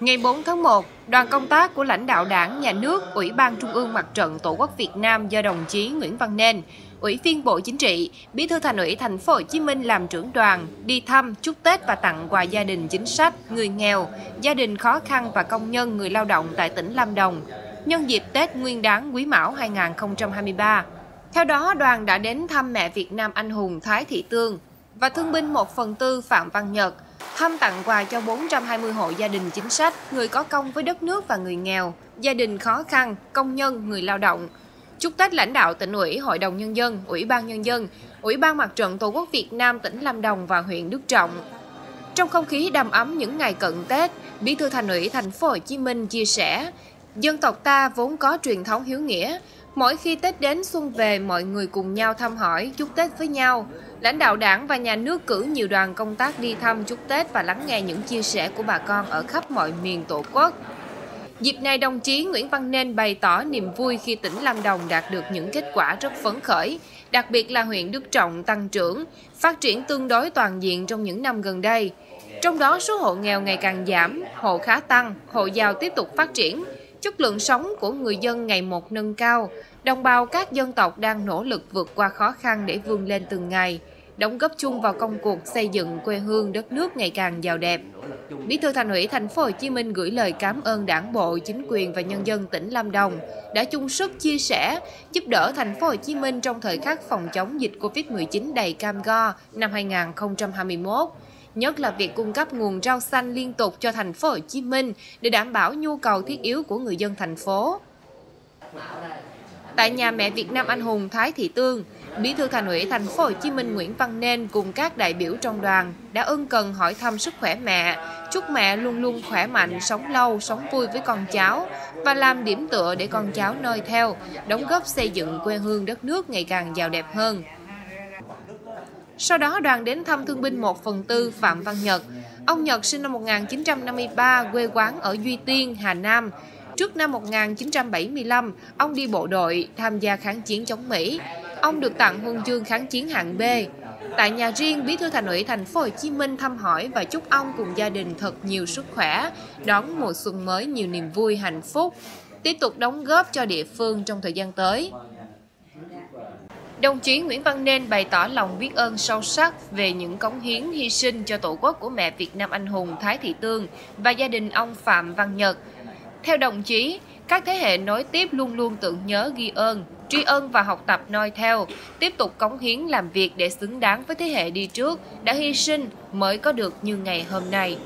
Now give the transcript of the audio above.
Ngày 4 tháng 1, đoàn công tác của lãnh đạo đảng, nhà nước, Ủy ban Trung ương Mặt trận Tổ quốc Việt Nam do đồng chí Nguyễn Văn Nên, Ủy viên Bộ Chính trị, Bí thư Thành ủy Thành phố Hồ Chí Minh làm trưởng đoàn đi thăm, chúc Tết và tặng quà gia đình chính sách, người nghèo, gia đình khó khăn và công nhân người lao động tại tỉnh Lâm Đồng nhân dịp Tết Nguyên đán Quý Mão 2023. Theo đó, đoàn đã đến thăm mẹ Việt Nam anh hùng Thái Thị Tương và thương binh 1 phần tư Phạm Văn Nhật, thăm tặng quà cho 420 hộ gia đình chính sách, người có công với đất nước và người nghèo, gia đình khó khăn, công nhân, người lao động. Chúc Tết lãnh đạo tỉnh ủy, Hội đồng Nhân dân, Ủy ban Nhân dân, Ủy ban Mặt trận Tổ quốc Việt Nam tỉnh Lâm Đồng và huyện Đức Trọng. Trong không khí đầm ấm những ngày cận Tết, Bí thư Thành ủy Thành phố Hồ Chí Minh chia sẻ, dân tộc ta vốn có truyền thống hiếu nghĩa, Mỗi khi Tết đến xuân về, mọi người cùng nhau thăm hỏi, chúc Tết với nhau. Lãnh đạo đảng và nhà nước cử nhiều đoàn công tác đi thăm chúc Tết và lắng nghe những chia sẻ của bà con ở khắp mọi miền Tổ quốc. Dịp này, đồng chí Nguyễn Văn Nên bày tỏ niềm vui khi tỉnh Lâm Đồng đạt được những kết quả rất phấn khởi, đặc biệt là huyện Đức Trọng tăng trưởng, phát triển tương đối toàn diện trong những năm gần đây. Trong đó, số hộ nghèo ngày càng giảm, hộ khá tăng, hộ giàu tiếp tục phát triển, chất lượng sống của người dân ngày một nâng cao, đồng bào các dân tộc đang nỗ lực vượt qua khó khăn để vươn lên từng ngày, đóng góp chung vào công cuộc xây dựng quê hương đất nước ngày càng giàu đẹp. Bí thư Thành ủy Thành phố Hồ Chí Minh gửi lời cảm ơn Đảng bộ, chính quyền và nhân dân tỉnh Lâm Đồng đã chung sức chia sẻ, giúp đỡ Thành phố Hồ Chí Minh trong thời khắc phòng chống dịch Covid-19 đầy cam go năm 2021 nhất là việc cung cấp nguồn rau xanh liên tục cho thành phố Hồ Chí Minh để đảm bảo nhu cầu thiết yếu của người dân thành phố. Tại nhà mẹ Việt Nam anh hùng Thái Thị Tương, Bí thư Thành ủy Thành phố Hồ Chí Minh Nguyễn Văn Nên cùng các đại biểu trong đoàn đã ân cần hỏi thăm sức khỏe mẹ, chúc mẹ luôn luôn khỏe mạnh, sống lâu, sống vui với con cháu và làm điểm tựa để con cháu noi theo, đóng góp xây dựng quê hương đất nước ngày càng giàu đẹp hơn. Sau đó đoàn đến thăm thương binh 1 phần tư Phạm Văn Nhật. Ông Nhật sinh năm 1953, quê quán ở Duy Tiên, Hà Nam. Trước năm 1975, ông đi bộ đội tham gia kháng chiến chống Mỹ. Ông được tặng huân chương kháng chiến hạng B. Tại nhà riêng, Bí thư Thành ủy Thành phố Hồ Chí Minh thăm hỏi và chúc ông cùng gia đình thật nhiều sức khỏe, đón mùa xuân mới nhiều niềm vui hạnh phúc, tiếp tục đóng góp cho địa phương trong thời gian tới. Đồng chí Nguyễn Văn Nên bày tỏ lòng biết ơn sâu sắc về những cống hiến hy sinh cho tổ quốc của mẹ Việt Nam anh hùng Thái Thị Tương và gia đình ông Phạm Văn Nhật. Theo đồng chí, các thế hệ nối tiếp luôn luôn tưởng nhớ ghi ơn, tri ân và học tập noi theo, tiếp tục cống hiến làm việc để xứng đáng với thế hệ đi trước đã hy sinh mới có được như ngày hôm nay.